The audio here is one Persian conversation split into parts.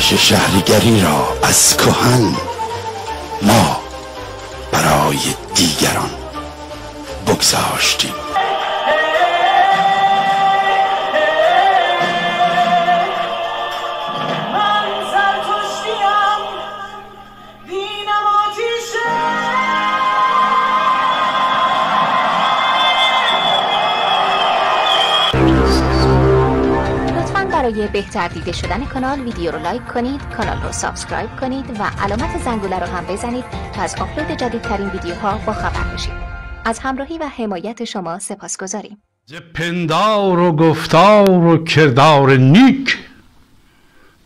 روش شهریگری را از کهن ما برای دیگران بگذاشتیم. برای بهتر دیده شدن کانال ویدیو رو لایک کنید کانال رو subscribe کنید و علامت زنگوله رو هم بزنید تا از آپلود جدیدترین ویدیوها با خبر بشید. از همراهی و حمایت شما سپاسگزاریم. پندار و گفتار و کردار نیک.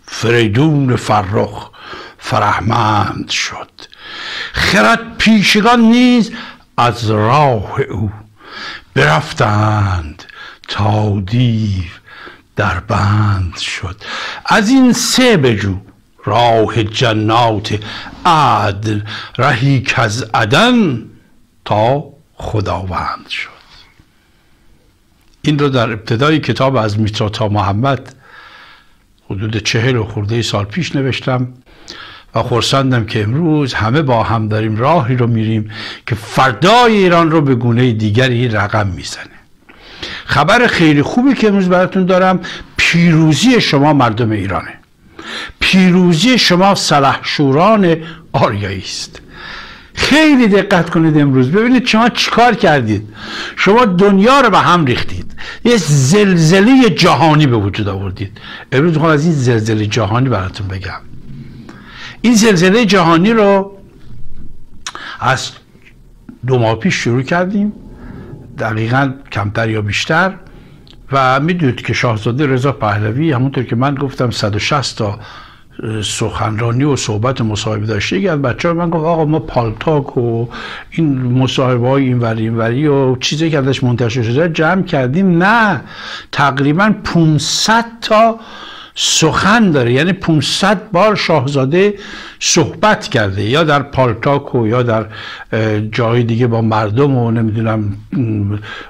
فریدون فرخ فرهمند شد. خرد پیشگان نیز از راه او برفتند تا دیو در بند شد. از این سه بجو راه جنات عدل رهی که از عدن تا خداوند شد. این رو در ابتدای کتاب از میترا تا محمد حدود چهل و خورده سال پیش نوشتم و خورسندم که امروز همه با هم داریم راهی رو میریم که فردای ایران رو به گونه دیگری رقم می‌زنه. خبر خیلی خوبی که امروز براتون دارم پیروزی شما مردم ایرانه. پیروزی شما سلحشوران آریایی است. خیلی دقت کنید امروز. ببینید شما چیکار کردید. شما دنیا رو به هم ریختید. یه زلزله جهانی به وجود آوردید. امروز می‌خوام از این زلزله جهانی براتون بگم. این زلزله جهانی رو از دو ماه پیش شروع کردیم. دقیقا کمتر یا بیشتر. و می‌دونید که شاهزاده رضا پهلوی همونطور که من گفتم 160 تا سخنرانی و صحبت مصاحبه داشته یکی از بچه من گفت آقا ما پالتاک و این مصاحبه های این وری این وری و چیزی که ازش منتشر شده جمع کردیم. نه تقریبا 500 تا سخن داره. یعنی 500 بار شاهزاده صحبت کرده یا در پالتاک و یا در جای دیگه با مردم و نمی‌دونم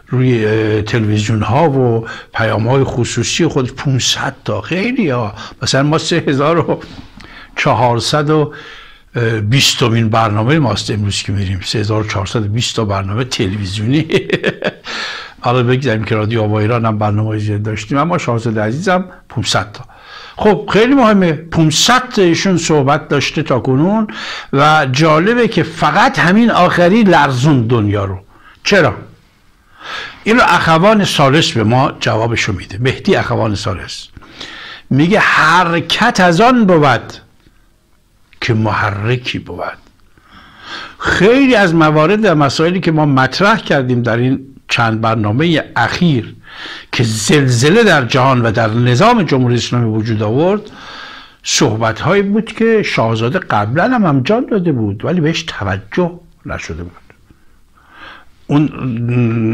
روی تلویزیون ها و پیام های خصوصی خود 500 تا خیلی ها. مثلا ما 3400 و بیستمین برنامه ماست امروز که میریم. 3420 تا برنامه تلویزیونی. حالا بگذاریم که رادیو آوا ایران هم برنامه داشتیم اما شاهزاده عزیزم 500 تا. خب خیلی مهمه. 500 تایشون صحبت داشته تا کنون و جالبه که فقط همین آخری لرزون دنیا رو. چرا؟ این رو اخوان سالس به ما جوابشو میده. مهدی اخوان سالس. میگه حرکت از آن بود که محرکی بود. خیلی از موارد و مسائلی که ما مطرح کردیم در این چند برنامه اخیر که زلزله در جهان و در نظام جمهوری اسلامی وجود آورد صحبت هایی بود که شاهزاده قبلا هم انجام داده بود ولی بهش توجه نشده بود. اون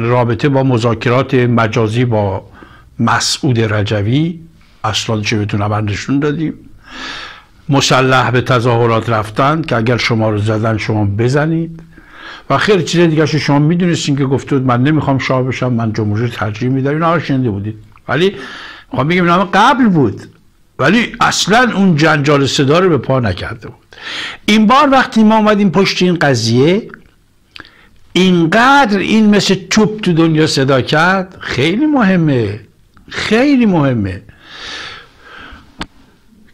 رابطه با مذاکرات مجازی با مسعود رجوی اصلا چه بتونم نشون دادیم. مسلح به تظاهرات رفتن که اگر شما رو زدن شما بزنید. و خیلی چیز دیگه شما می‌دونستین که گفته بود من نمی‌خوام شاه بشم من جمهوری ترجیح میدم. اینا شنیده بودید. ولی می‌خوام بگم اینا قبل بود. ولی اصلا اون جنجال صدا رو به پا نکرده بود. این بار وقتی ما اومدیم پشت این قضیه اینقدر این مثل توپ تو دنیا صدا کرد خیلی مهمه. خیلی مهمه.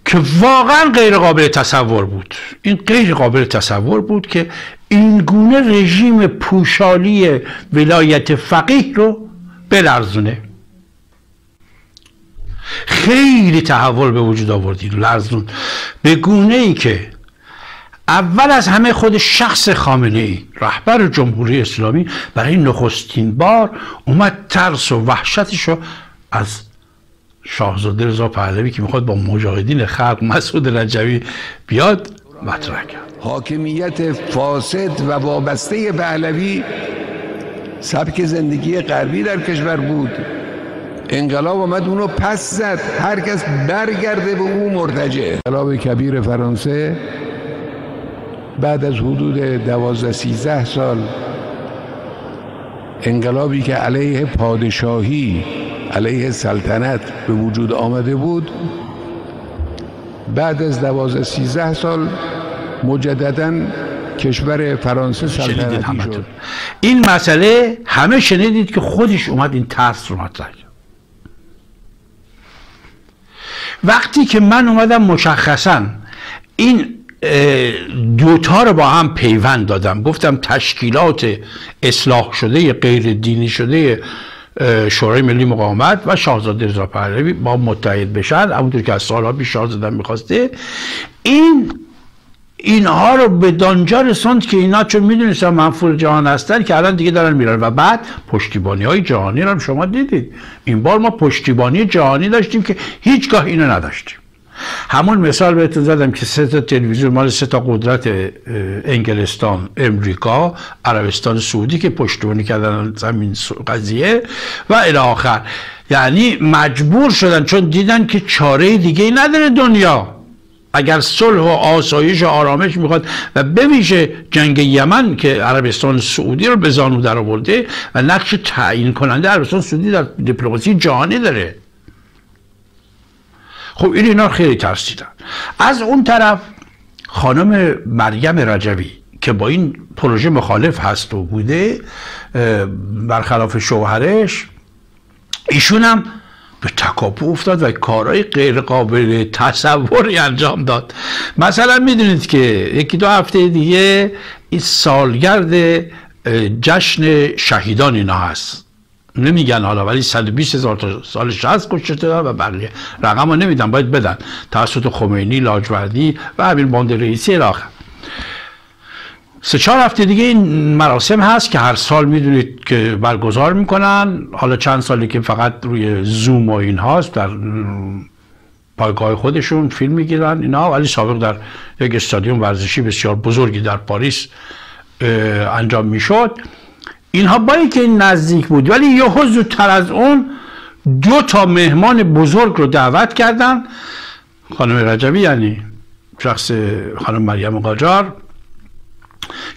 که واقعا غیر قابل تصور بود. این غیر قابل تصور بود که این گونه رژیم پوشالی ولایت فقیه رو بلرزونه. خیلی تحول به وجود آوردید لرزون. به گونه ای که اول از همه خود شخص خامنه ای رهبر جمهوری اسلامی برای نخستین بار اومد ترس و وحشتش رو از شاهزاده رضا پهلوی که می‌خواد با مجاهدین خلق مسعود رجوی بیاد مطرح کرد. حاکمیت فاسد و وابسته پهلوی سبک زندگی غربی در کشور بود. انقلاب آمد اونو پس زد. هر کس برگرده به او مرتجع. انقلاب کبیر فرانسه بعد از حدود دوازده سیزده سال انقلابی که علیه پادشاهی علیه سلطنت به وجود آمده بود. بعد از دوازده سیزده سال مجددا کشور فرانسه سلطنتی شد. این مسئله همه شنیدید که خودش اومد این ترس رو مطرح وقتی که من اومدم مشخصا این دوتا رو با هم پیوند دادم. گفتم تشکیلات اصلاح شده غیر دینی شده شورای ملی مقاومت و شاهزاده رضا پهلوی با متحد بشن. همونطور که از سالها پیش شاهزاده می‌خواسته. این اینها رو به دانجا رسوند که اینا چون می‌دونستن منفور جهان هستن که الان دیگه دارن میرن. و بعد پشتیبانی های جهانی رو شما دیدید. این بار ما پشتیبانی جهانی داشتیم که هیچگاه اینو نداشتیم. همون مثال بهتون زدم که سه تا تلویزیون مال سه تا قدرت انگلستان امریکا عربستان سعودی که پشتیبانی کردن زمین قضیه و الی آخر. یعنی مجبور شدن چون دیدن که چاره دیگه ای نداره دنیا. اگر صلح و آسایش و آرامش می‌خواد و بویژه جنگ یمن که عربستان سعودی رو به زانو در آورده و نقش تعیین کننده عربستان سعودی در دیپلماسی جهانی داره. خب این اینا خیلی ترسیدن. از اون طرف خانم مریم رجوی که با این پروژه مخالف هست و بوده برخلاف شوهرش ایشون هم به تکاپو افتاد و کارهای غیر قابل تصوری انجام داد. مثلا می‌دونید که یکی دو هفته دیگه این سالگرد جشن شهیدان اینا هست. نمیگن حالا ولی 120 هزار تا سالش هست کشته و بقیه رقم رو نمیدن باید بدن. توسط خمینی لاجوردی و همین باند رئیسی الاخر سه چهار هفته دیگه این مراسم هست که هر سال می‌دونید که برگزار می‌کنن. حالا چند سالی که فقط روی زوم و این هاست در پایگاه خودشون فیلم می‌گیرن اینا ولی سابق در یک استادیوم ورزشی بسیار بزرگی در پاریس انجام می‌شد. اینها با که این نزدیک بود ولی یه زودتر از اون دو تا مهمان بزرگ رو دعوت کردن. خانم رجبی یعنی شخص خانم مریم قاجار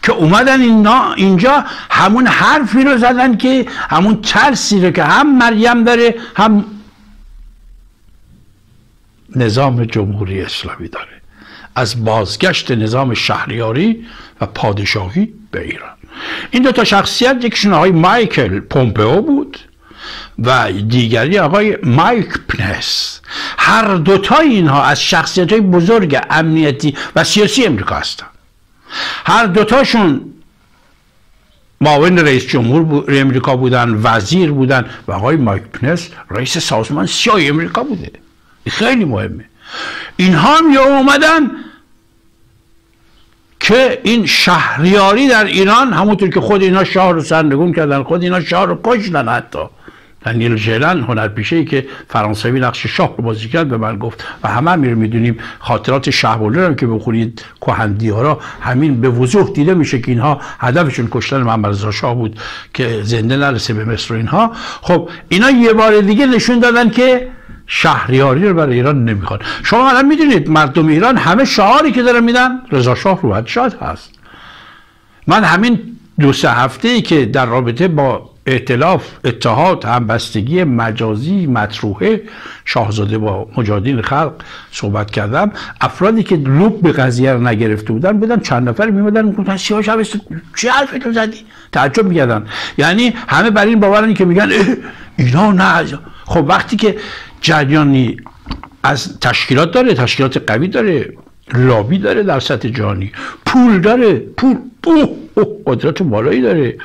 که اومدن اینا اینجا همون حرفی رو زدن که همون ترسی رو که هم مریم داره هم نظام جمهوری اسلامی داره. از بازگشت نظام شهریاری و پادشاهی به ایران. این دو تا شخصیت یکیشون آقای مایکل پومپئو بود و دیگری آقای مایک پنس. هر دوتا اینها از شخصیت های بزرگ امنیتی و سیاسی امریکا هستند هر دوتاشون معاون رئیس جمهور امریکا بودن وزیر بودن و آقای مایک پنس رئیس سازمان سیای امریکا بوده. خیلی مهمه. اینها هم یا اومدن که این شهریاری در ایران؟ همونطور که خود اینا شاه رو سرنگون کردن خود اینا شاه رو کشتن حتی. دنیل ژلن هنرپیشه ای که فرانسوی نقش شاه رو بازی کرد به من گفت و همه هم می‌دونیم خاطرات شهبوله هم که بخونید کهندی ها را همین به وضوح دیده میشه که اینها هدفشون کشتن محمد رضا شاه بود که زنده نرسه به مصر اینها. خب اینا یه بار دیگه نشون دادن که شهریاری رو برای ایران نمی‌خوان. شما الان می‌دونید مردم ایران همه شعاری که دارن میدن رضا شاه رو شاد هست. من همین دو سه هفته ای که در رابطه با ائتلاف اتحاد همبستگی مجازی مطروحه شاهزاده با مجاهدین خلق صحبت کردم افرادی که لوب به قضیه رو نگرفته بودن بودن چند نفر میمدن می‌گفتن شب چه حرفی تو زدی؟ تعجب می‌کردن. یعنی همه بر این باورن که میگن اینا نه. خب وقتی که جریانی از تشکیلات داره تشکیلات قوی داره لابی داره در سطح جهانی. پول داره پول قدرت بالایی داره.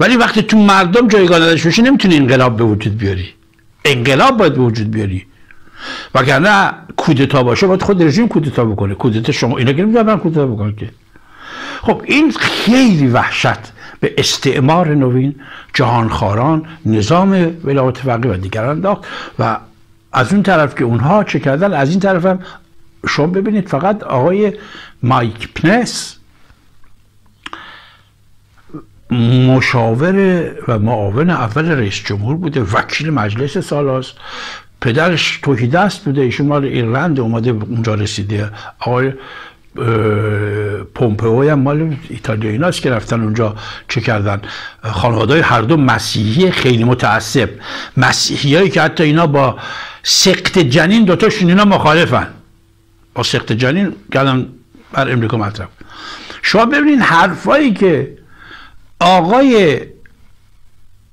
ولی وقتی تو مردم جایگاه نداشته باشی نمی‌تونی انقلاب به وجود بیاری. انقلاب باید به وجود بیاری. وگرنه کودتا باشه باید خود رژیم کودتا بکنه. کودتا شما اینا که نمی‌تونن کودتا بکنه که. خب این خیلی وحشت. به استعمار نوین جهانخواران نظام ولایت فقیه و دیگران انداخت و از اون طرف که اونها چه کردن از این طرف هم شما ببینید فقط آقای مایک پنس مشاور و معاون اول رئیس جمهور بوده وکیل مجلس سالاست پدرش توحید است بوده ایشون مال ایرلند اومده اونجا رسیده. آقای پومپئو هم مال ایتالیا ایناست که رفتن اونجا چه کردن. خانواده هر دو مسیحی خیلی متعصب. مسیحی هایی که حتی اینا با سقط جنین دوتاشون اینا مخالفن. با سخت جنین کردم بر امریکا مطرح شما ببینید حرفایی که آقای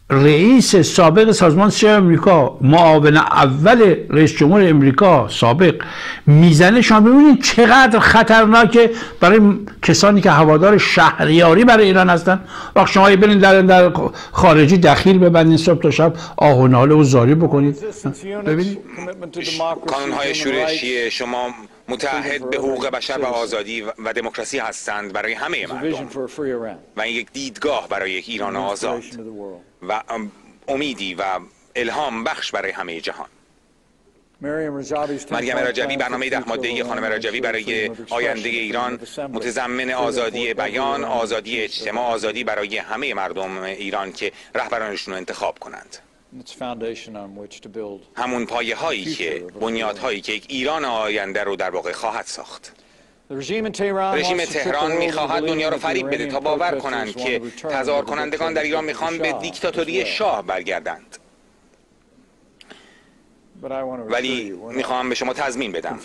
رئیس سابق سازمان سیاه امریکا معاون اول رئیس جمهور امریکا سابق. می‌زنه شما ببینید چقدر خطرناکه برای کسانی که هوادار شهریاری برای ایران هستن. وقت شما برین در, در خارجی دخیل ببندین صبح تا شب آه و ناله و زاری بکنید. ببینید. کانون های شورشی شما متحد به حقوق بشر و آزادی و دموکراسی هستند برای همه مردم. و یک دیدگاه برای یک ایران آزاد. و امیدی و الهام بخش برای همه جهان. مریم رجوی برنامه ده ماده خانم رجوی برای آینده ایران متضمن آزادی بیان، آزادی اجتماع، آزادی برای همه مردم ایران که رهبرانشون رو انتخاب کنند. همون پایه هایی که بنیاد هایی که یک ایران آینده رو در واقع خواهد ساخت. رژیم تهران می‌خواهد دنیا رو فریب بده تا باور کنند که تظاهر کنندگان در ایران می‌خوان به دیکتاتوری شاه برگردند. ولی می‌خواهم به شما تضمین بدم.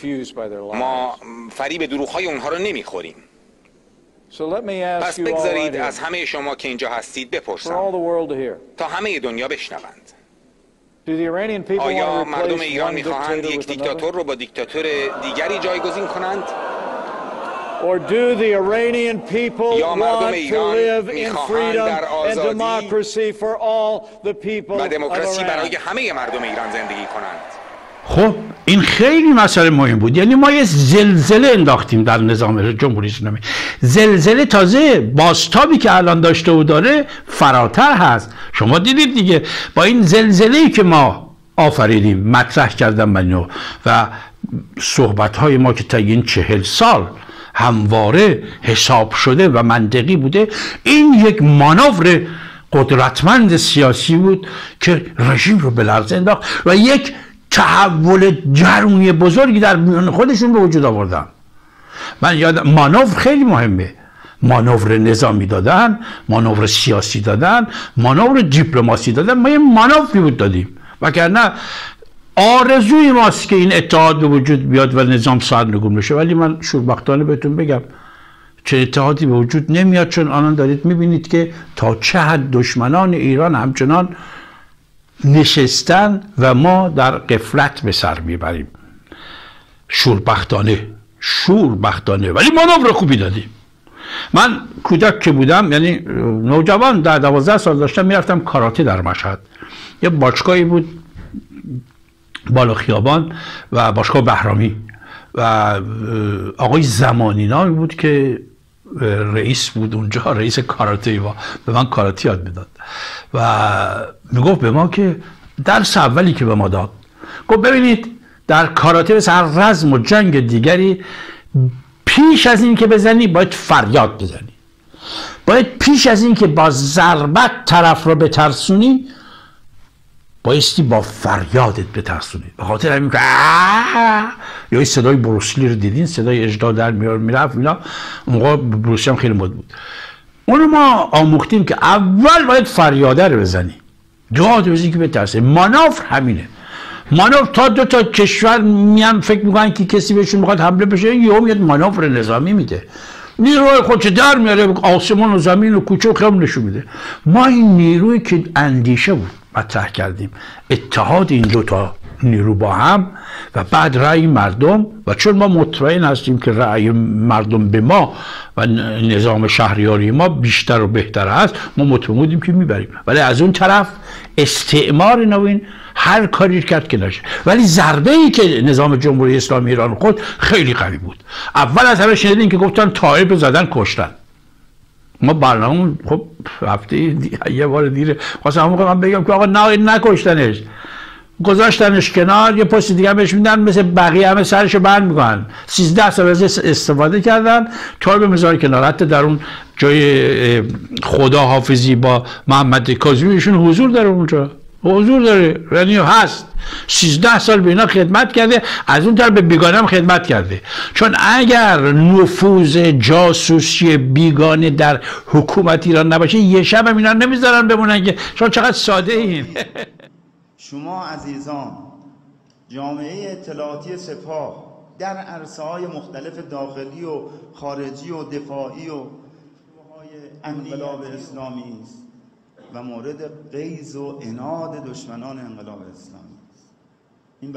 ما فریب دروغ های اونها رو نمی‌خوریم. پس بگذارید از همه شما که اینجا هستید بپرسم. تا همه دنیا بشنوند. آیا مردم ایران می‌خواهند یک دیکتاتور رو با دیکتاتور دیگری جایگزین کنند؟ Or do the Iranian people want to live in freedom and democracy for all the people of Iran? خب این خیلی مسئله مهم بود. یعنی ما یه زلزله انداختیم در نظام جمهوری اسلامی. زلزله تازه باستابی که الان داشته و داره فراتر هست. شما دیدید دیگه با این زلزله که ما آفریدیم مطرح کردم منو و صحبت های ما که تا این چهل سال همواره حساب شده و منطقی بوده. این یک مانور قدرتمند سیاسی بود که رژیم رو به لرزه انداخت و یک تحول جرونی بزرگی در میان خودشون به وجود آوردن. من یادم مانور خیلی مهمه. مانور نظامی دادن مانور سیاسی دادن مانور دیپلماسی دادن. ما یه مانوری بود دادیم. وگرنه آرزوی ماست که این اتحاد به وجود بیاد و نظام سرنگون بشه. ولی من شوربختانه بهتون بگم چه اتحادی به وجود نمیاد چون آنان دارید می‌بینید که تا چه حد دشمنان ایران همچنان نشستن و ما در قفلت به سر می‌بریم. شوربختانه شوربختانه. ولی مانور خوبی دادیم. من کودک که بودم یعنی نوجوان در دوازده سال داشتم می‌رفتم کاراته در مشهد. یه باچکایی بود. بالا خیابان و باشگاه بهرامی. و آقای زمانی نامی بود که رئیس بود اونجا رئیس کاراته و به من کاراته یاد می‌داد. و می‌گفت به ما که درس اولی که به ما داد. گفت ببینید در کاراته مثل رزم و جنگ دیگری پیش از این که بزنی باید فریاد بزنی. باید پیش از این که با ضربت طرف رو بترسونی بایستی با فریادت بترسونید به خاطر همین که یا صدای بروسلی رو دیدین؟ صدای اجدا در میار می‌رفت اینا. اون موقع بروسلی هم خیلی مد بود. اونو ما آموختیم که اول باید فریاده رو بزنی. دعا بزنی که بترسه مانافر همینه. مانور تا دو تا کشور میان فکر می‌کنن که کسی بهشون می‌خواد حمله بشه یه میاد مانور نظامی میده. نیروی خودش در میاره آسمان و زمین و کوچه و خیام نشون میده. ما این نیروی که اندیشه بود. مطرح کردیم. اتحاد این دوتا نیرو با هم و بعد رأی مردم و چون ما مطمئن هستیم که رأی مردم به ما و نظام شهریاری ما بیشتر و بهتر هست ما مطمئن بودیم که می‌بریم. ولی از اون طرف استعمار نوین هر کاری کرد که نشه. ولی ضربه ای که نظام جمهوری اسلامی ایران خود خیلی قوی بود. اول از همه شنیدین که گفتن طایب زدن کشتن. ما برنامه خب هفته یه بار دیره. خواستم همون من بگم که آقا نه نکشتنش. گذاشتنش کنار یه پست دیگه بهش میدن مثل بقیه همه سرشو بند می‌کنن. 13 سال از استفاده کردن تا به مزار کنار. حتی در اون جای خدا حافظی با محمد کاظمی حضور داره اونجا. حضور داره یعنی هست. 13 سال به اینا خدمت کرده از اون طرف به بیگانه هم خدمت کرده. چون اگر نفوذ جاسوسی بیگانه در حکومت ایران نباشه یه شب هم اینا نمی‌ذارن بمونن که. شما چقدر ساده این شما عزیزان جامعه اطلاعاتی سپاه در عرصه های مختلف داخلی و خارجی و دفاعی و انقلاب اسلامی است. و مورد قیز و اناد دشمنان انقلاب اسلامی این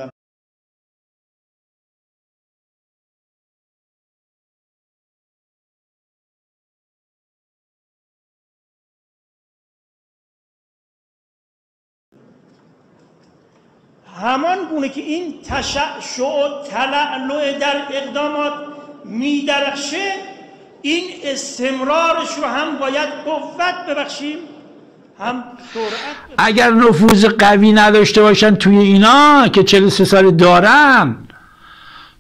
همان گونه که این تشعشع و تلعلع در اقدامات میدرخشه این استمرارش رو هم باید قوت ببخشیم. هم اگر نفوذ قوی نداشته باشن توی اینا که 43 سال دارن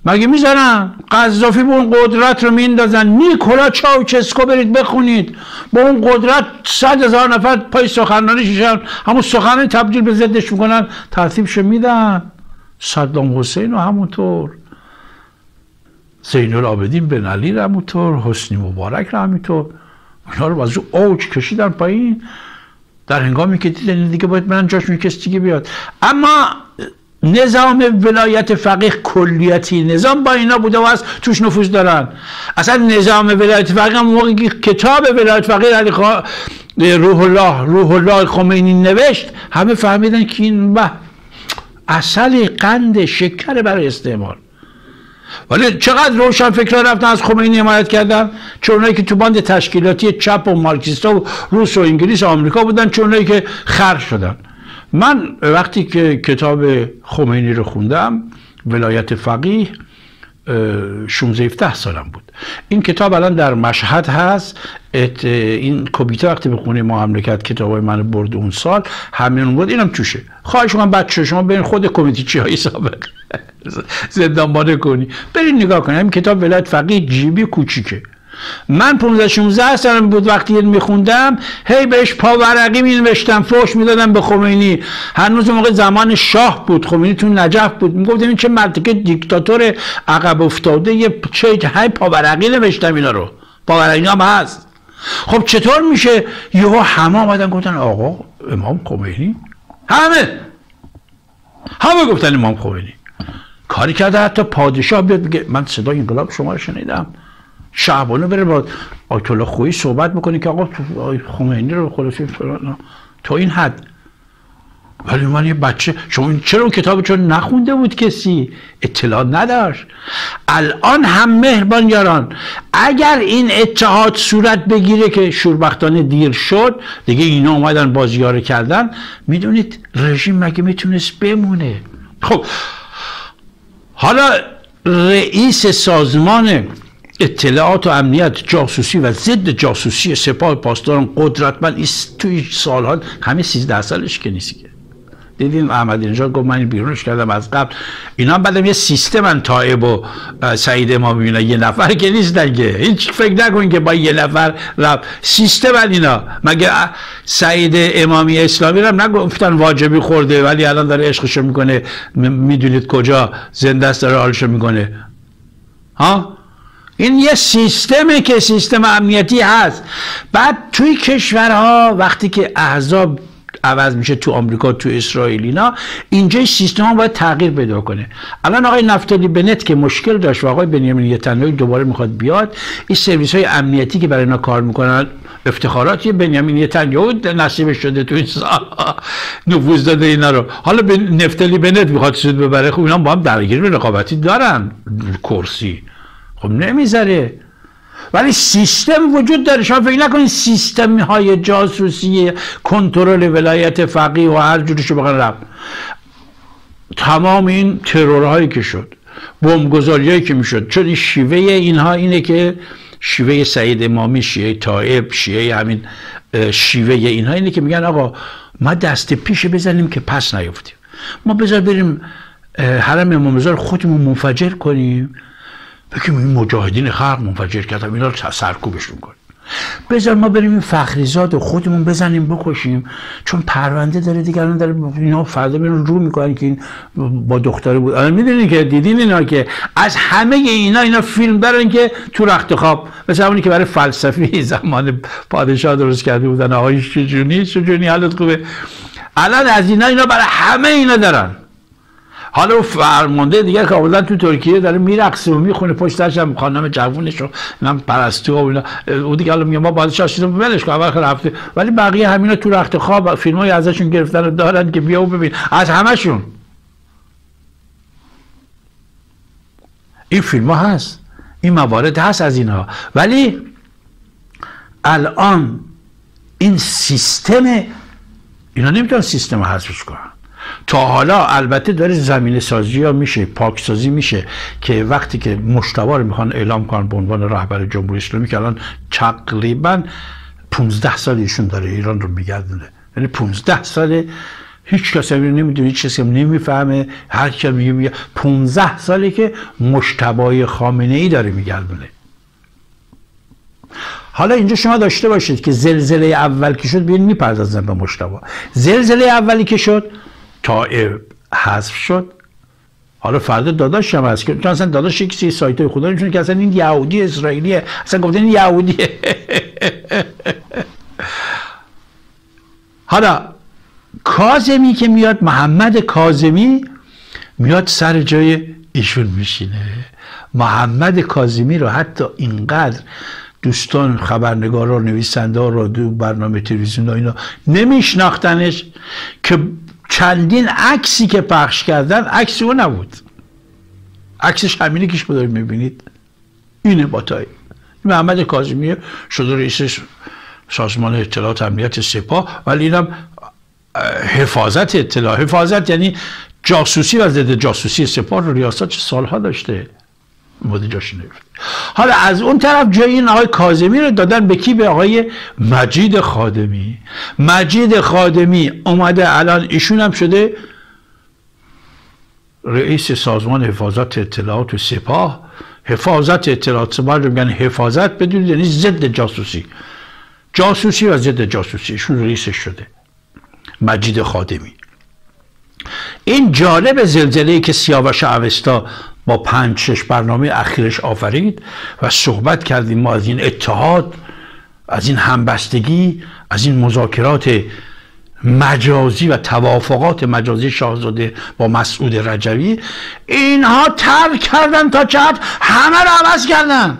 مگه می‌ذارن؟ قذافی به اون قدرت رو میندازن. نیکولا چاوچسکو برید بخونید. با اون قدرت صد هزار نفر پای سخنرانی شیشن همون سخنرانی تبدیل به ضدش می‌کنن. ترتیبشو میدن. صدام حسین و همونطور. زین العابدین بن علی همونطور. حسنی مبارک رو همینطور. اینا رو از اوج کشیدن پایین. در هنگامی که دیدن دیگه باید من جاشون کسی دیگه بیاد. اما نظام ولایت فقیه کلیتی نظام با اینا بوده و از توش نفوذ دارن. اصلا نظام ولایت فقیه هم موقعی کتاب ولایت فقیه علی روح الله روح الله خمینی نوشت همه فهمیدن که این به اصل قند شکر برای استعمال ولی چقدر روشن فکر رفتن از خمینی حمایت کردن؟ چونایی که تو باند تشکیلاتی چپ و مارکسیستا و روس و انگلیس و آمریکا بودن چونایی که خر شدن. من وقتی که کتاب خمینی رو خوندم ولایت فقیه 16 17 سالم بود. این کتاب الان در مشهد هست. این کمیته وقتی به خونه ما حمله کرد کتاب من برد اون سال همین بود اینم توشه. خواهش من بچه شما برین خود کمیته چی های سابق زندانبانه کنی. برین نگاه کنیم کتاب ولایت فقیه جیبی کوچیکه. من 15 16 سالم بود وقتی این میخوندم هی بهش پاورقی می نوشتم فوش می‌دادم به خمینی. هنوز موقع زمان شاه بود خمینی تو نجف بود. می‌گفتم این چه مرتکه دیکتاتور عقب افتاده یه چه هی پاورقی نوشتم اینا رو. پاورقی هم هست. خب چطور میشه؟ یهو همه آمدن گفتن آقا امام خمینی؟ همه. همه گفتن امام خمینی. کاری کرده حتی پادشاه بیاد بگه من صدای انقلاب شما رو شنیدم. شعبانه بره با آیت الله خویی صحبت می‌کنه که آقا خمینی رو خلاصی فلان تو این حد. ولی من یه بچه شما چرا اون کتاب چون نخونده بود کسی؟ اطلاع نداشت. الان هم مهربان یاران اگر این اتحاد صورت بگیره که شوربختانه دیر شد دیگه اینا اومدن بازیاره کردن می‌دونید رژیم مگه می‌تونست بمونه؟ خب حالا رئیس سازمان اطلاعات و امنیت جاسوسی و ضد جاسوسی سپاه پاسداران قدرتمند توی سالها همه 13 سالش که نیست دیدین احمدی نژاد گفت من بیرونش کردم از قبل. اینا هم بعدم یه سیستم طایب و سعید امام می‌بینن یه نفر که نیستن که هیچ فکر نکنین که با یه نفر رفت. سیستم اینا. مگه سعید امامی اسلامی رو نگفتن واجبی خورده ولی الان داره عشقشو می‌کنه. می‌دونید کجا زنده است داره حالشو می‌کنه. ها؟ این یه سیستمه که سیستم امنیتی هست. بعد توی کشورها وقتی که احزاب عوض میشه تو آمریکا تو اسرائیل اینا اینجا سیستم ها باید تغییر پیدا کنه. الان آقای نفتالی بنت که مشکل داشت و آقای بنیامین نتانیاهو دوباره می‌خواد بیاد این سرویس های امنیتی که برای اینا کار می‌کنن افتخاراتی بنیامین نتانیاهو نصیبش شده تو این سال. نفوذ داده اینا رو. حالا به نفتالی بنت می‌خواد سود ببره خب اینا با هم درگیری رقابتی دارن. کرسی. خب نمی‌ذاره. ولی سیستم وجود داره. شما فکر نکنید سیستم های جاسوسی کنترل ولایت فقیه و هر جورشو بخوان رفت. تمام این ترورهایی که شد هایی که می‌شد چون شیوه اینها اینه که شیوه سعید امامی شیعه طائب شیعه همین شیوه اینها اینه که میگن آقا ما دست پیش بزنیم که پس نیفتیم. ما بذار بریم حرم امام خودمون منفجر کنیم. بگیم این مجاهدین خلق منفجر کردن اینا رو سرکوبشون کنیم. بذار ما بریم این فخریزاد خودمون بزنیم بکشیم. چون پرونده داره دیگران داره اینا فردا میرون رو می‌کنن که این با دختره بود. الان می‌دونین که دیدین اینا که از همه اینا اینا فیلم دارن که تو رخت خواب. مثل همونی که برای فلسفی زمان پادشاه درست کرده بودن. آقای شجونی شجونی حالت خوبه. الان از اینا اینا برای همه اینا دارن. حالا فرمانده دیگه که تو ترکیه داره میرقصه و می‌خونه پشت هم خانم جوونش رو اینم پرستو و اینا. او دیگه حالا میگه ما بازش شدیم ولش کن اول رفته ولی بقیه همینا تو رخت خواب فیلم های ازشون گرفتن دارن که بیا و ببین. از همشون این فیلم ها هست. این موارد هست از اینها. ولی الان این سیستم اینا نمی‌تونن سیستم حذفش کنن. تا حالا البته داره زمین سازی ها میشه پاکسازی میشه که وقتی که مشتوا رو می‌خوان اعلام کنن به عنوان رهبر جمهوری اسلامی که الان تقریبا 15 سال ایشون داره ایران رو میگردونه. یعنی 15 ساله هیچ کسی نمی‌دونه هیچ کسی نمی‌فهمه. هر کی میگه میگه 15 ساله که مشتبای خامنه ای داره میگردونه. حالا اینجا شما داشته باشید که زلزله اول که شد بیاین می‌پردازن به مشتبا زلزله اولی که شد تا حذف شد. حالا فردا داداش هم هست که چون اصلا داداش یکی سایت های خدا نمیشونه که اصلا این یهودی اسرائیلیه. اصلا گفتن این یهودیه. حالا کازمی که میاد محمد کازمی میاد سر جای ایشون میشینه. محمد کازمی رو حتی اینقدر دوستان خبرنگارا نویسنده ها دو برنامه تلویزیون اینا نمیشناختنش که چندین عکسی که پخش کردن عکس او نبود. عکسش همینه که شما دارید می‌بینید. اینه باتایی محمد کاظمی شده رئیس سازمان اطلاعات امنیت سپاه ولی اینم حفاظت اطلاع حفاظت یعنی جاسوسی و ضد جاسوسی سپاه رو ریاست چه سالها داشته؟ مورد جاش حالا از اون طرف جای این آقای کاظمی رو دادن به کی؟ به آقای مجید خادمی. مجید خادمی اومده الان ایشون هم شده رئیس سازمان حفاظت اطلاعات و سپاه. حفاظت اطلاعات سپاه رو میگن حفاظت بدونید یعنی ضد جاسوسی. جاسوسی و ضد جاسوسی ایشون رئیسش شده. مجید خادمی. این جالب زلزله که سیاوش اوستا با پنج شش برنامه اخیرش آفرید و صحبت کردیم ما از این اتحاد از این همبستگی از این مذاکرات مجازی و توافقات مجازی شاهزاده با مسعود رجوی. اینها ترک کردن تا چپ همه رو عوض کردن.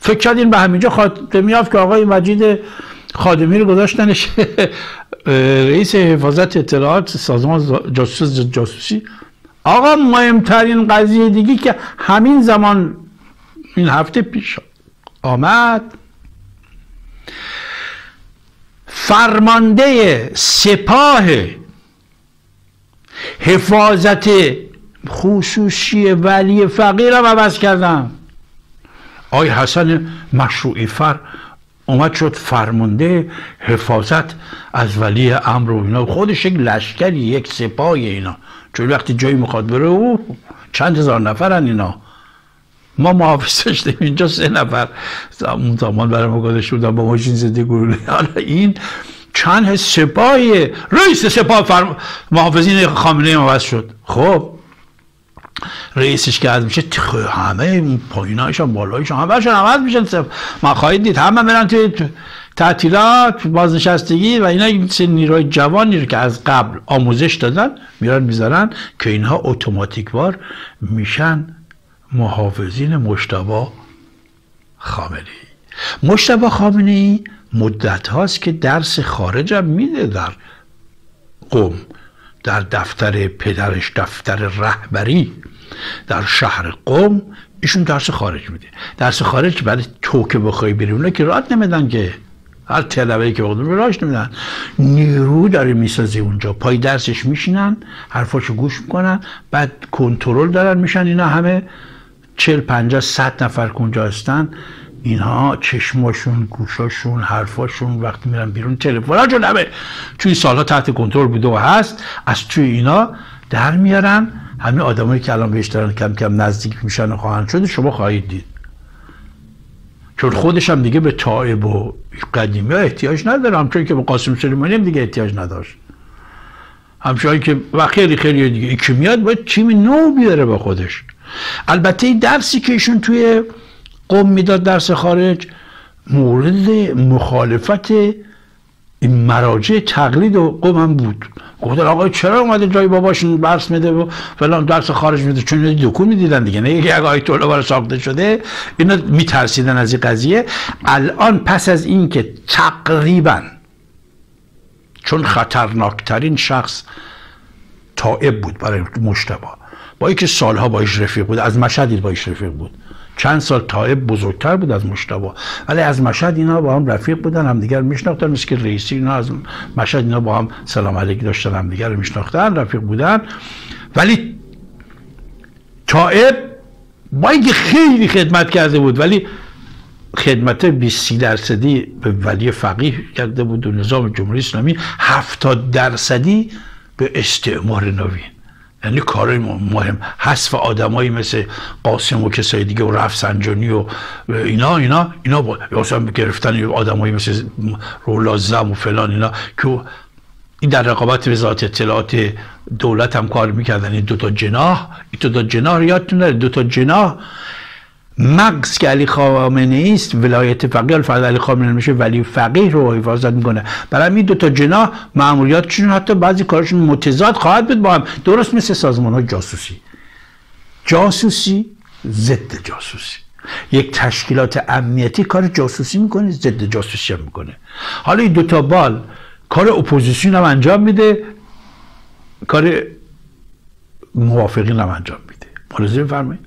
فکر کردین به همینجا میافت که آقای مجید خادمی رو گذاشتنش. رئیس حفاظت اطلاعات سازمان جاسوسی. آقا مهمترین قضیه دیگه که همین زمان این هفته پیش آمد فرمانده سپاه حفاظت خصوصی ولی فقیر رو عوض کردم آی حسن مشروعی فر اومد شد فرمانده حفاظت از ولی امر و اینا. خودش یک لشکری یک سپاه اینا. چون وقتی جایی می‌خواد بره او چند هزار نفرن اینا. ما محافظ داشتیم اینجا سه نفر. اون زمان برای ما گذاشته بودن با ماشین زده گروه. حالا این چند سپاهی. رئیس سپاه فرم... محافظین خامنه عوض شد. خب رئیسش که از میشه همه پایینایشان بالایشان همهشون عوض میشن. ما خواهید دید همه برن توی تعطیلات بازنشستگی و اینا این نیروی جوانی رو که از قبل آموزش دادن میرن می‌ذارن که اینها اتوماتیکوار میشن محافظین مشتبا خامنه ای مشتبا خامنه مدت هاست که درس خارج هم میده در قوم در دفتر پدرش دفتر رهبری در شهر قوم ایشون درس خارج میده. درس خارج برای تو که بخوای بری که رات نمیدن که هر طلبه که بخواد راش نمیدن نیرو داره می‌سازه اونجا. پای درسش میشینن حرفاشو گوش می‌کنن بعد کنترل دارن میشن اینا همه. چل پنجاه صد نفر کنجا هستن اینها چشماشون گوشاشون حرفاشون وقتی میرن بیرون تلفناشون همه توی سالها تحت کنترل بوده و هست از توی اینا در میارن. همه آدمایی که الان بهش دارن کم کم نزدیک میشن و خواهند شده شما خواهید دید. چون خودش هم دیگه به طائب و قدیمی ها احتیاج نداره. همچون که به قاسم سلیمانی هم دیگه احتیاج نداشت. همچنان که و خیلی خیلی دیگه. که میاد باید تیم نو بیاره به خودش. البته درسی که ایشون توی قوم می‌داد درس خارج مورد مخالفت این مراجع تقلید و قوم بود. گفتن آقا چرا اومده جای باباشون درس میده و فلان درس خارج میده؟ چون دکو می‌دیدن دیگه. نه یک آیت الله برای ساخته شده اینا میترسیدن از این قضیه. الان پس از اینکه تقریبا چون خطرناکترین شخص تائب بود برای مشتبه با اینکه سالها باش رفیق بود از مشهد باش رفیق بود. چند سال طایب بزرگتر بود از مشتبه. ولی از مشهد اینا با هم رفیق بودن همدیگر میشناختن. مثل که رئیسی اینا از مشهد اینا با هم سلام علیک داشتن همدیگر رو میشناختن رفیق بودن. ولی طایب با اینکه خیلی خدمت کرده بود ولی خدمت 20 درصدی به ولی فقیه کرده بود و نظام جمهوری اسلامی 70 درصدی به استعمار نوین. یعنی کار مهم حذف آدمایی مثل قاسم و کسای دیگه و رفسنجانی و اینا اینا اینا با مثلا گرفتن آدمایی مثل رولازم و فلان اینا که این در رقابت وزارت اطلاعات دولت هم کار می‌کردن. این دو تا جناح این دو تا جناح یادتون داره دو تا جناح مغز که علی خامنه است ولایت فقیه الفرد علی خامنه میشه ولی فقیه رو حفاظت می‌کنه. برای این دو تا جناح ماموریتشون حتی بعضی کارشون متضاد خواهد بود با هم. درست مثل سازمان های جاسوسی. جاسوسی ضد جاسوسی. یک تشکیلات امنیتی کار جاسوسی می‌کنه ضد جاسوسی هم می‌کنه. حالا این دو تا بال کار اپوزیسیون هم انجام میده کار موافقین هم انجام میده. ملاحظه فرمایید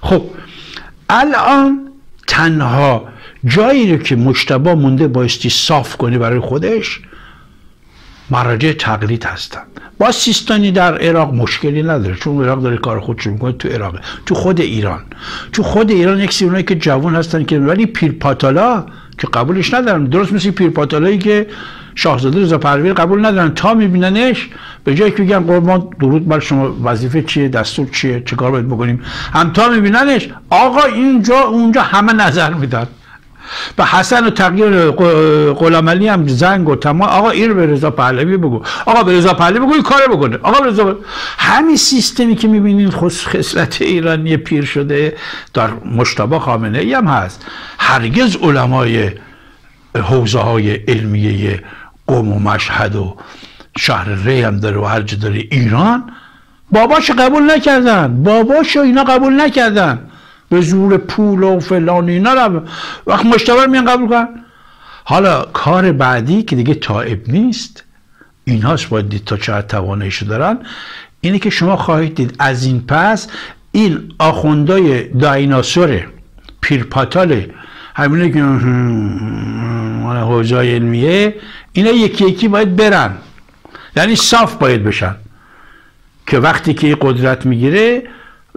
خب الان تنها جایی رو که مشتبا مونده بایستی صاف کنه برای خودش مراجع تقلید هستن. با سیستانی در عراق مشکلی نداره چون عراق داره کار خودش می‌کنه تو عراق تو خود ایران. تو خود ایران یک سری که جوان هستن که ولی پیرپاتالا که قبولش ندارن درست مثل پیرپاتالایی که شاهزاده رضا پهلوی قبول ندارن. تا میبیننش به جایی که بگن قربان درود بر شما. وظیفه چیه؟ دستور چیه؟ چه کار باید بکنیم؟ هم تا میبیننش آقا اینجا اونجا همه نظر میدن به حسن و تغییر غلام علی هم زنگ و تمام. آقا این به رضا پهلوی بگو. آقا به رضا پهلوی بگو این کار بکنه. آقا رضا همین سیستمی که می‌بینین خصلت ایرانی پیر شده در مشتبه خامنه ای هم هست. هرگز علمای حوزه های علمیه قوم و مشهد و شهر ری هم داره و هر داره. ایران باباش قبول نکردن. باباش اینا قبول نکردن. به زور پول و فلان اینا رو وقت مشتبه میان قبول کن حالا کار بعدی که دیگه تائب نیست اینهاست باید دید تا چه تواناییشو دارن اینه که شما خواهید دید از این پس این آخوندای دایناسور پیرپاتاله همینه که حوزه علمیه اینا یکی یکی باید برن. یعنی صاف باید بشن. که وقتی که قدرت می‌گیره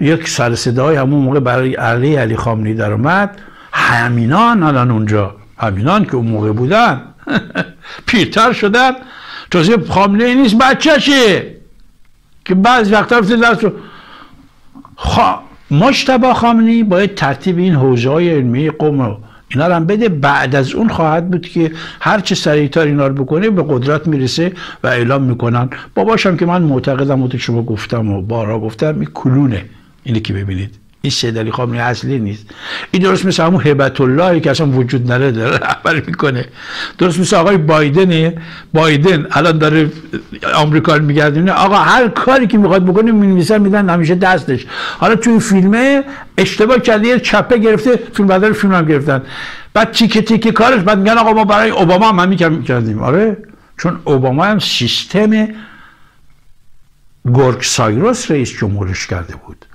یک سر صدای همون موقع برای علی علی خامنی در اومد. همینان الان اونجا. همینان که اون موقع بودن. پیرتر شدن. تازه خامنه نیست بچهشه. که بعض وقتا رفته دست رو خا... مشتبه خامنی باید ترتیب این حوزه های علمی قوم رو اینا رو هم بده بعد از اون خواهد بود که هر چه سریعتر اینا رو بکنه به قدرت می‌رسه و اعلام می‌کنن. باباشم که من معتقدم و شما گفتم و بارها گفتم این کلونه اینه که ببینید. این سید علی خامنه‌ای اصلی نیست. این درست مثل همون هبت الله که اصلا وجود نداره داره رهبری می‌کنه. درست مثل آقای بایدن بایدن الان داره آمریکا رو میگردونه آقا هر کاری که می‌خواد بکنه می‌نویسن میدن همیشه دستش. حالا تو این فیلمه اشتباه کرده یه چپه گرفته فیلم بدر فیلم هم گرفتن. بعد تیکه تیکه کارش بعد میگن آقا ما برای اوباما هم همین می‌کردیم. آره چون اوباما هم سیستم گورگ سایروس رئیس جمهورش کرده بود.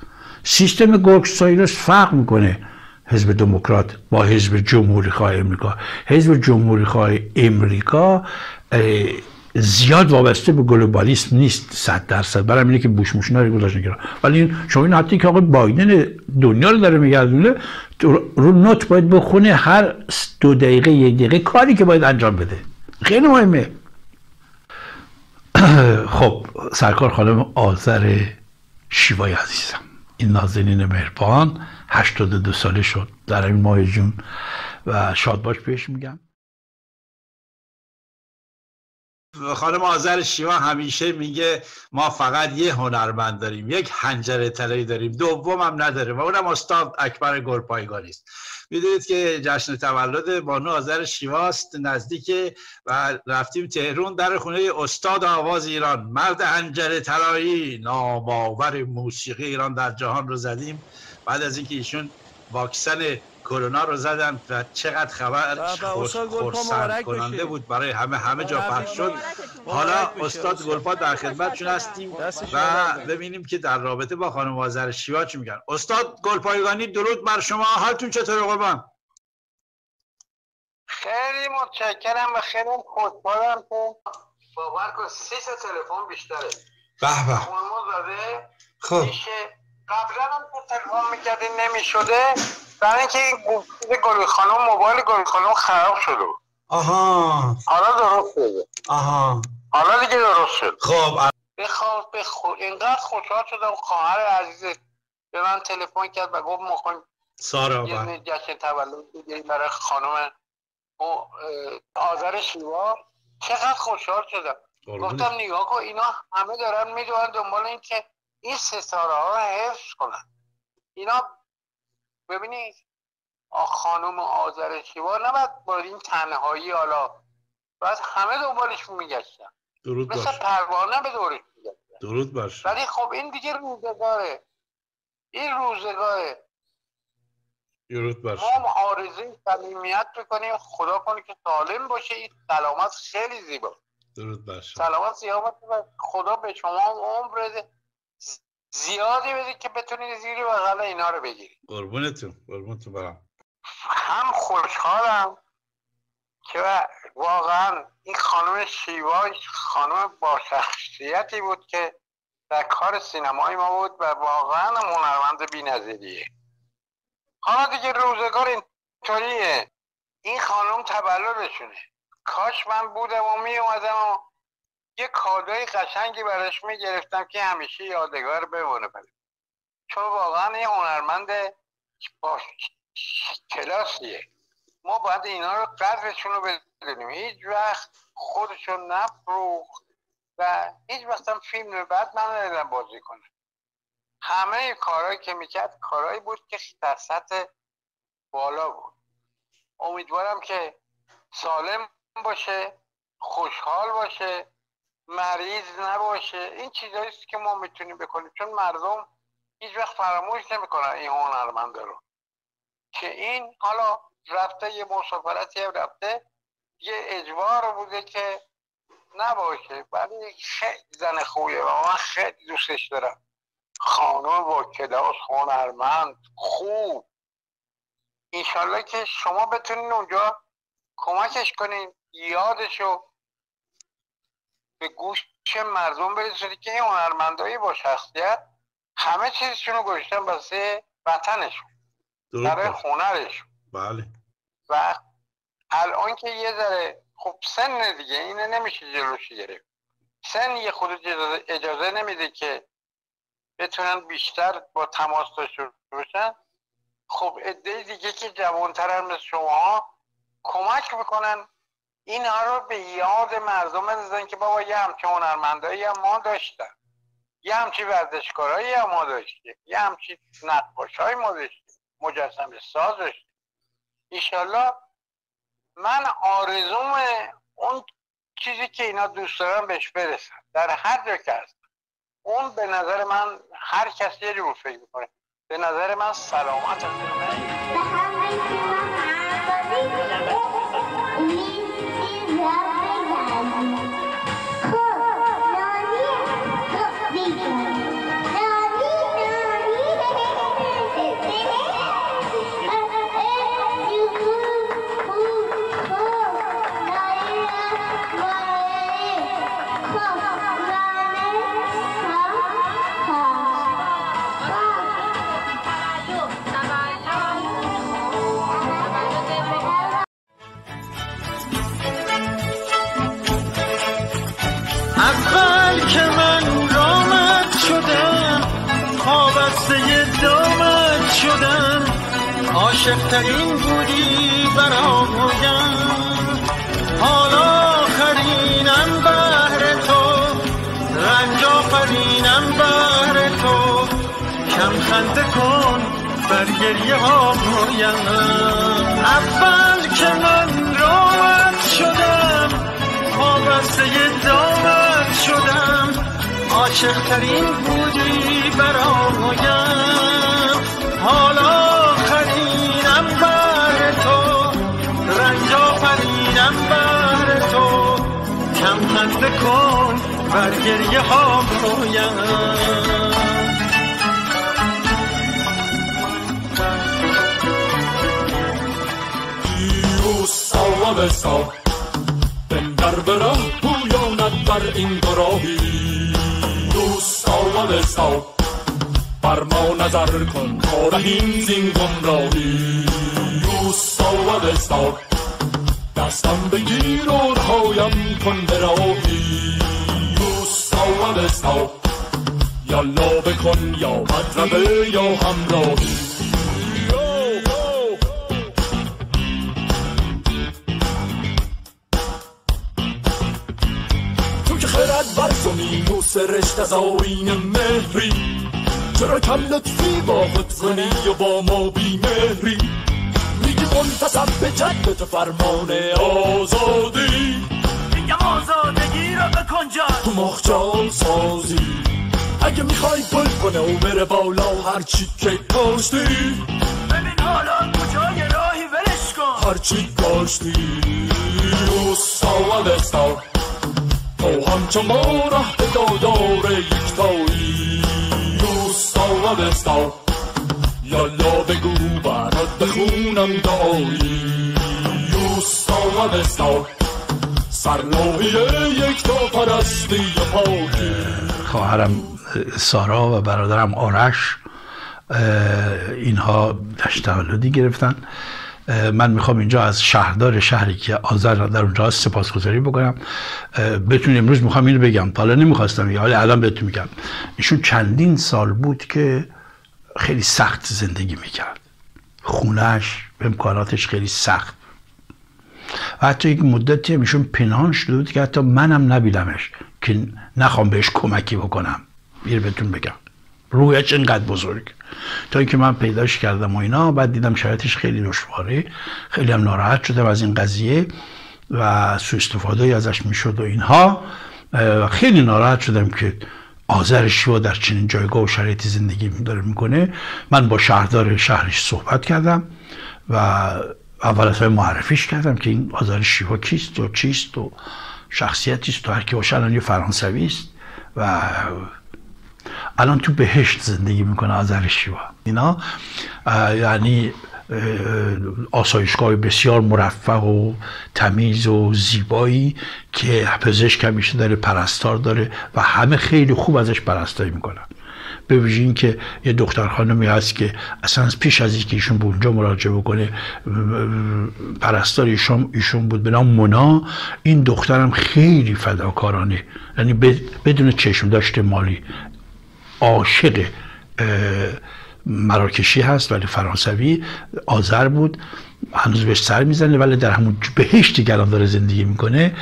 سیستم گورگ سایروس فرق می‌کنه. حزب دموکرات با حزب جمهوری خواه امریکا. حزب جمهوری خواه امریکا زیاد وابسته به گلوبالیسم نیست صد درصد. برای اینه که بوش موشنا رو ولی شما این حتی که آقای بایدن دنیا رو داره میگردونه رو نوت باید بخونه هر دو دقیقه یک دقیقه کاری که باید انجام بده. خیلی مهمه. خب سرکار خانم آذر شیوای عزیزم. این نازنین مهربان 82 ساله شد. در این ماه جون. و شاد باش بهش میگم. خانم آذر شیوا همیشه میگه ما فقط یه هنرمند داریم یک هنجره طلایی داریم دوم هم نداره و اونم استاد اکبر گرپایگانی است. می‌دونید که جشن تولد بانو آذر شیواست نزدیک و رفتیم تهرون در خونه استاد آواز ایران. مرد انجر طلایی نامآور موسیقی ایران در جهان رو زدیم. بعد از اینکه ایشون واکسن کرونا رو زدن و چقدر خبر خورسند کننده بود برای همه همه جا پخش شد. حالا استاد گلپا در خدمتشون هستیم و ببینیم که در رابطه با خانم آذر شیوا چی میگن. استاد گلپایگانی درود بر شما. حالتون چطوره قربان؟ خیلی متشکرم و خیلی خوشحالم که باور کن سی تلفن بیشتره. به به. خب. قبلا هم تلفن می‌کردین نمی‌شده. برای اینکه این گل خانم موبایل گل خانم خراب شده آها. حالا درست شده. آها. حالا دیگه درست شد خب بخوام بخو... اینقدر خوشحال شدم. خواهر عزیز به من تلفن کرد و گفت می‌خوایم سارا یه جشن تولد برای خانم آذر شیوا. چقدر خوشحال شدم. گفتم نگاه کن اینا همه دارن می‌دونن دنبال این که این ستاره ها رو حفظ کنن. اینا ببینید خانم آذر شیوا نباید با این تنهایی حالا باید همه دنبالش میگشتن. درود مثل پروانه به دورش میگشتن. درود باش ولی خب این دیگه روزگاره. این روزگاره. درود باش ما آرزوی صمیمیت بکنیم خدا کنه که سالم باشه. این سلامت خیلی زیبا. درود باش سلامت زیاد خدا به شما عمر زیادی بده که بتونید زیر بغل اینا رو بگیرید قربونتون قربونتون برم. هم خوشحالم که واقعا این خانم شیوای خانم با شخصیتی بود که در کار سینمای ما بود و واقعا هنرمند بی‌نظیریه. حالا دیگه روزگار اینطوریه. این خانم تولدشونه. کاش من بودم و می اومدم و یه کادوی قشنگی براش می‌گرفتم که همیشه یادگار بمونه بریم. چون واقعا یه هنرمند با کلاسیه. ما باید اینا رو قدرشون رو بدونیم. هیچ وقت خودشون نفروخت و هیچ وقت هم فیلم بعد من ندیدم بازی کنه. همه کارهایی که می‌کرد کارهایی بود که در سطح بالا بود. امیدوارم که سالم باشه خوشحال باشه. مریض نباشه. این چیزایی که ما می‌تونیم بکنیم. چون مردم هیچ وقت فراموش نمی‌کنن این هنرمنده رو. که این حالا رفته یه مسافرتی هم رفته یه اجبار بوده که نباشه. ولی خیلی زن خوبیه و من خیلی دوستش دارم. خانم با کلاس هنرمند خوب. اینشالله که شما بتونین اونجا کمکش کنین یادشو به گوش مردم برسید که این هنرمندایی با شخصیت همه چیزشون رو گذاشتن واسه وطنشون برای هنرشون. بله. و الان که یه ذره خب سن دیگه اینه نمیشه جلوشی گرفت. سن یه خود اجازه نمیده که بتونن بیشتر با تماس داشته باشن. خب عده دیگه که جوانترن مثل شما کمک می‌کنن اینها رو به یاد مردم بندازن که بابا یه همچه هنرمندایی هم ما داشتن یه همچی ورزشکارایی هم ما داشتیم یه همچی نقاش ما داشتیم مجسم ساز داشتیم ایشالله من آرزوم اون چیزی که اینا دوست دارن بهش برسن در هر جا که هست اون به نظر من هر کسی یه جور فکر می‌کنه به نظر من سلامت عاشقترین بودی برایم حالا آخرینم بهر تو رنج آفرینم بهر تو. کم خنده کن بر گریه ها اول که من رامت شدم وابسته دامت شدم. عاشق ترین بودی برایم حالا خنده کن بر گریه ها بسا بنگر برا پویاند بر این گراهی. دوست بسا بر ما نظر کن کارهیم زین گمراهی. دوست بسا دستم بگیر و رهایم کن براهی دوست بسا یا لا بکن یا مطربه یا همراهی. سرشت از آین مهری چرا کم لطفی با خود و با ما بی مهری منتصب به جدت فرمان آزادی میگم آزادگی را بکن جا تو مخجال سازی اگه می‌خوای پل کنه و بره بالا هرچی که کاشتی ببین حالا کجای راهی ولش کن هرچی کاشتی استاد استاد تو همچو ما ره دادار یکتایی دوستا و بستا یالا بگو برات بخونم دایی. دوستا و بستا سرلوحی یکتا پرستی پاکی. خواهرم سارا و برادرم آرش اینها دشت تولدی گرفتن. من می‌خوام اینجا از شهردار شهری که آذر در اونجا سپاسگزاری بکنم. بتون امروز می‌خوام اینو بگم. حالا نمی‌خواستم حالا الان بهتون میگم. ایشون چندین سال بود که خیلی سخت زندگی می‌کرد. خونش امکاناتش خیلی سخت. و حتی یک مدتی ایشون پنهان شده بود که حتی منم نبیدمش که نخوام بهش کمکی بکنم. بیر بهتون بگم. رویش اینقدر بزرگ. تا اینکه من پیداش کردم و اینا بعد دیدم شرایطش خیلی دشواره خیلی هم ناراحت شدم از این قضیه و سو استفاده ازش می‌شد و اینها. خیلی ناراحت شدم که آذر شیوا در چنین جایگاه و شرایطی زندگی داره می‌کنه. من با شهردار شهرش صحبت کردم و اول از معرفیش کردم که این آذر شیوا کیست و چیست و شخصیتی است و هر کی باشه الان یه فرانسوی است و الان تو بهشت زندگی می‌کنه آذر شیوا اینا یعنی آسایشگاه بسیار مرفه و تمیز و زیبایی که پزشک همیشه داره پرستار داره و همه خیلی خوب ازش پرستاری می‌کنن. به ویژه این که یه دختر خانمی هست که اصلا پیش از اینکه ایشون به اونجا مراجعه بکنه پرستار ایشون, ایشون بود به نام مونا. این دخترم خیلی فداکارانه. یعنی بدون چشم داشته مالی. عاشق مراکشی هست ولی فرانسوی آذر بود. هنوز بهش سر می‌زنه ولی در همون بهشتی که داره زندگی می‌کنه.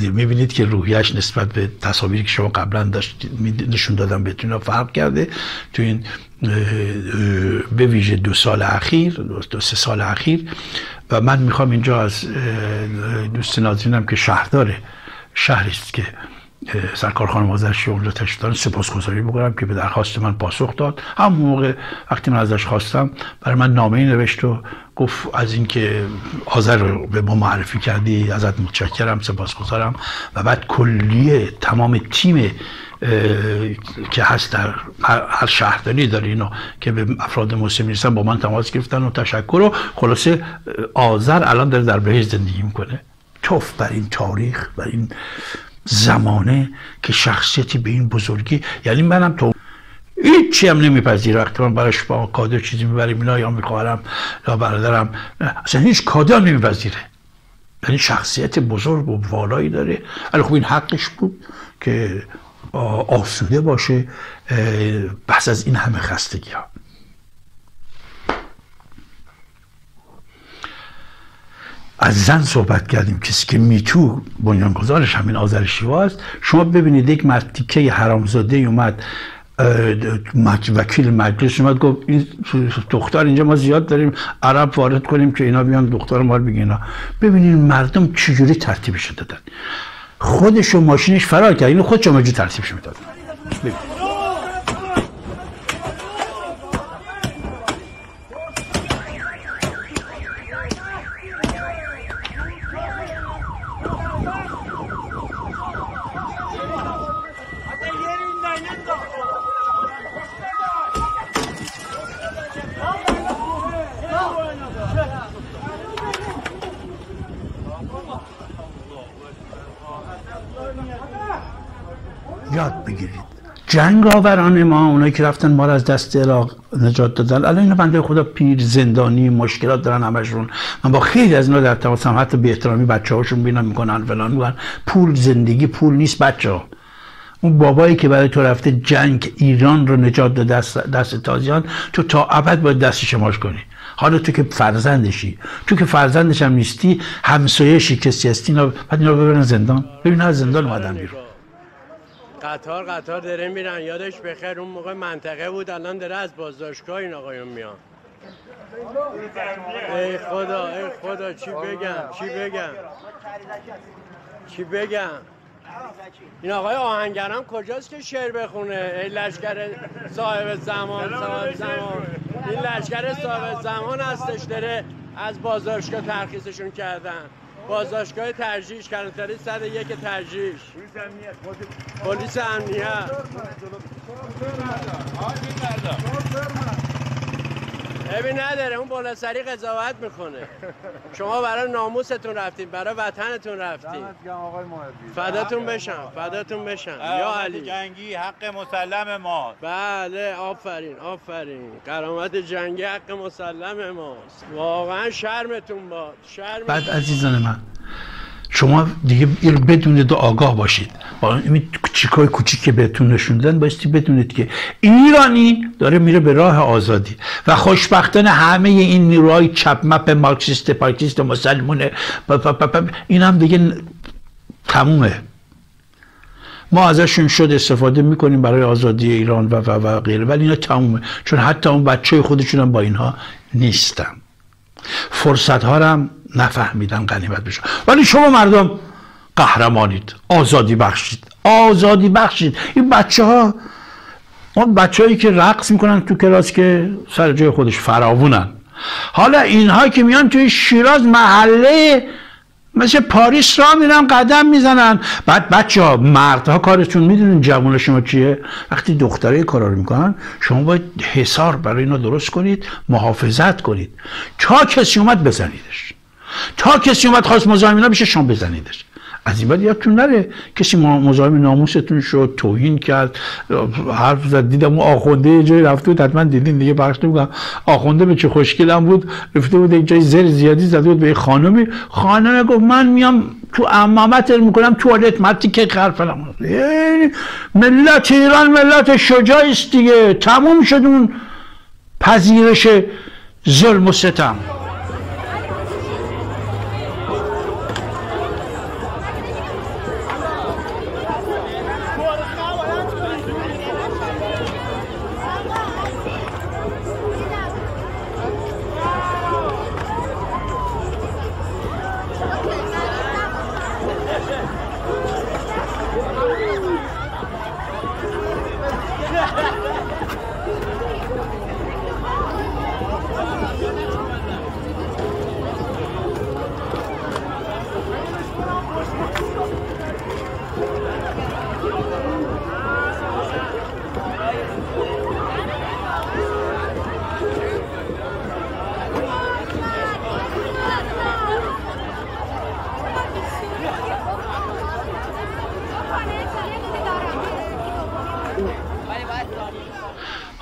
می‌بینید که روحیش نسبت به تصاویری که شما قبلا داشت نشون دادم بهتون فرق کرده. تو این به ویژه دو سال اخیر دو سه سال اخیر. و من می‌خوام اینجا از دوست نازینم که شهردار شهری است که سرکار خانم آذرشی اونجا تشریف سپاسگزاری بکنم که به درخواست من پاسخ داد. هم موقع وقتی من ازش خواستم برای من نامه نوشت و گفت از اینکه آذر رو به ما معرفی کردی ازت متشکرم سپاسگزارم. و بعد کلیه تمام تیم که هست در هر شهرداری داره اینو که به افراد مسلم نیستن با من تماس گرفتن و تشکر و خلاصه آذر الان داره در بهش زندگی می‌کنه. توف بر این تاریخ بر این زمانه که شخصیتی به این بزرگی یعنی منم تو هیچی هم نمیپذیر وقتی من براش با کادر چیزی می‌بریم اینا یا میخوارم یا برادرم اصلا هیچ کادر نمیپذیره. یعنی شخصیت بزرگ و والایی داره. ولی خب این حقش بود که آسوده باشه بس از این همه خستگی ها از زن صحبت کردیم کسی که میتو بنیانگذارش همین آذر شیوا است. شما ببینید یک مرتیکه حرامزاده اومد وکیل مجلس اومد گفت این دختر اینجا ما زیاد داریم عرب وارد کنیم که اینا بیان دختر ما رو بگینا ببینین مردم چجوری ترتیبش دادن خودش و ماشینش فرار کرد اینو خودش چجوری ترتیبش می‌دادن جنگ آوران ما اونایی که رفتن ما از دست عراق نجات دادن. الان اینا بنده خدا پیر زندانی مشکلات دارن همشون. من با خیلی از اینا در تماسم حتی به احترامی بچه هاشون بینم می‌کنن فلان میگن پول زندگی پول نیست بچه ها اون بابایی که برای تو رفته جنگ ایران رو نجات داده دست, دست تازیان تو تا ابد باید دست شماش کنی. حالا تو که فرزندشی. تو که فرزندش هم نیستی همسایشی کسی هستی بعد اینا ببرن زندان. ببین از زندان اومدن بیرون. قطار قطار داره میرن. یادش بخیر اون موقع منطقه بود. الان داره از بازداشتگاه این آقایون میان ای خدا ای خدا چی بگم چی بگم؟ چی بگم؟ این آقای آهنگران کجاست که شعر بخونه؟ ای لشکر صاحب زمان صاحب زمان این لشکر صاحب زمان هستش داره از بازداشتگاه ترخیصشون کردن. بازداشتگاه ترجیش کلانتری صد یک ترجیش پلیس امنیت ببین نداره اون بالا سری قضاوت می‌کنه. شما برای ناموستون رفتین برای وطنتون رفتین. فداتون بشم فداتون بشم. یا علی. جنگی حق مسلم ما بله آفرین آفرین. قرامت جنگی حق مسلم ماست. واقعا شرمتون باد شرم بعد عزیزان من شما دیگه بدونید و آگاه باشید. با این چیکای کوچیک که بهتون نشوندن بایستی بدونید که ایرانی داره میره به راه آزادی و خوشبختانه همه این نیروهای چپ مپ مارکسیست پارکیست و مسلمونه این هم دیگه تمومه. ما ازشون شد استفاده می‌کنیم برای آزادی ایران و, و, و غیره ولی اینا تمومه. چون حتی اون بچه خودشون هم با اینها نیستن. فرصت ها هم نفهمیدن قنیمت بشن ولی شما مردم قهرمانید. آزادی بخشید. آزادی بخشید. این بچه ها اون بچه هایی که رقص می‌کنن تو کلاس که سر جای خودش فراوونن. حالا اینها که میان توی شیراز محله مثل پاریس را میرن قدم می‌زنن. بعد بچه ها کارشون می‌دونن جوان شما چیه. وقتی دختره کارا رو می‌کنن شما باید حسار برای اینا درست کنید محافظت کنید. تا کسی اومد بزنیدش؟ تا کسی اومد خواست مزاحم بشه شما بزنیدش. از این بعد یادتون نره کسی مزاحم ناموستون شد توهین کرد حرف زد دیدم اون آخونده یه جایی رفته بود حتما دیدین دیگه بخش نمیگم آخونده به چه خوشگلم بود رفته بود یک جای زر زیادی زده بود به خانمی خانم گفت من میام تو امامت می‌کنم توالت مرتی که خر فلان ملت ایران ملت شجاعی است دیگه. تموم شد اون پذیرش ظلم و ستم.